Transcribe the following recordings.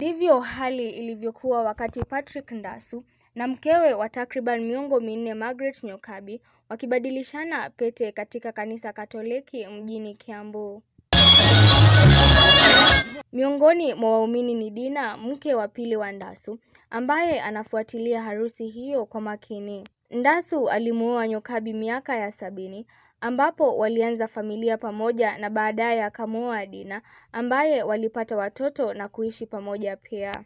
Ndiyo hali ilivyokuwa wakati Patrick Ndasu na mkewe wa takriban miongo minne Margaret Nyokabi wakibadilishana pete katika kanisa Katoliki mjini Kiambu. Miongoni mwa waumini ni Dina, mke wa pili wa Ndasu, ambaye anafuatilia harusi hiyo kwa makini. Ndasu alimuoa Nyokabi miaka ya sabini ambapo walianza familia pamoja na baadaye akamuoa Dina ambaye walipata watoto na kuishi pamoja pia.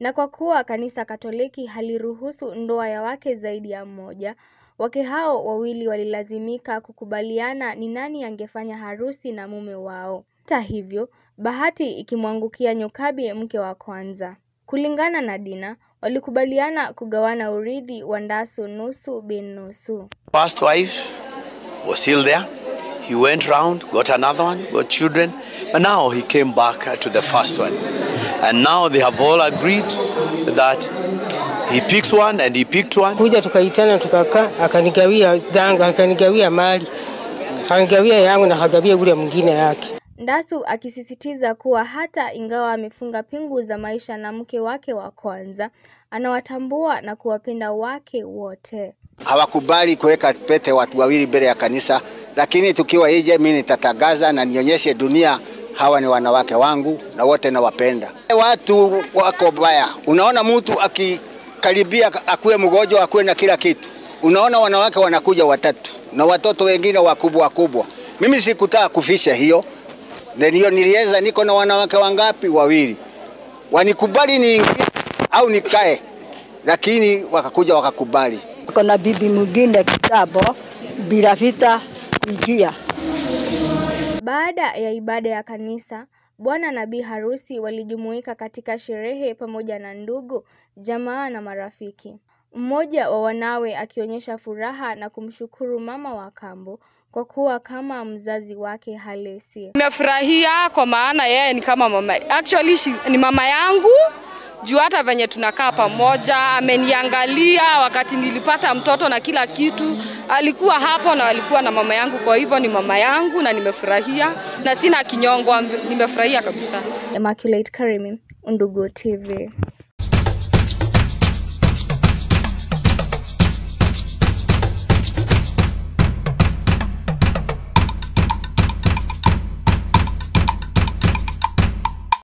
Na kwa kuwa kanisa Katoliki haliruhusu ndoa ya wake zaidi ya mmoja, wake hao wawili walilazimika kukubaliana ni nani angefanya harusi na mume wao. Hata hivyo, bahati ikimwangukia Nyokabi mke wa kwanza. Kulingana na Dina, walikubaliana kugawana urithi wa Ndasu nusu bin nusu. First wife was still there. He went round, got another one, got children, but now he came back to the first one. And now they have all agreed that he picks one and he picked one. Kuja tukaitana tukakaa, akanigawia zangu, akanigawia mali, akanigawia yangu na akagawia ule mwingine yake. Ndasu akisisitiza kuwa hata ingawa amefunga pingu za maisha na mke wake wa kwanza, anawatambua na kuwapenda wake wote. hawakubali kuweka pete watu wawili mbele ya kanisa, lakini tukiwa hije, mimi nitatangaza na nionyeshe dunia hawa ni wanawake wangu na wote nawapenda. Watu wako baya, unaona mtu akikaribia akuwe mgonjwa akuwe na kila kitu, unaona wanawake wanakuja watatu na watoto wengine wakubwa wakubwa. Mimi sikutaka kufisha hiyo, ndio niliweza, niko na wanawake wangapi? Wawili. Wanikubali niingie au nikae, lakini wakakuja wakakubali. Kuna bibi mwingine kitabo bila vita kuingia. Baada ya ibada ya kanisa, bwana na bi harusi walijumuika katika sherehe pamoja na ndugu, jamaa na marafiki. Mmoja wa wanawe akionyesha furaha na kumshukuru mama wa kambo kwa kuwa kama mzazi wake halisi. Nimefurahia kwa maana yeye ni kama mama, actually she, ni mama yangu juu hata venye tunakaa pamoja, ameniangalia wakati nilipata mtoto na kila kitu, alikuwa hapo na alikuwa na mama yangu. Kwa hivyo ni mama yangu na nimefurahia na sina kinyongo, nimefurahia kabisa. Immaculate Karimi, Undugu TV.